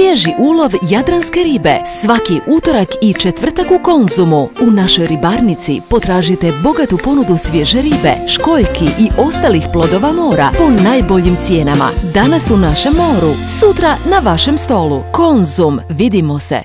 Svježi ulov jadranske ribe svaki utorak i četvrtak u Konzumu. U našoj ribarnici potražite bogatu ponudu svježe ribe, školjki i ostalih plodova mora po najboljim cijenama. Danas u našem moru, sutra na vašem stolu. Konzum, vidimo se!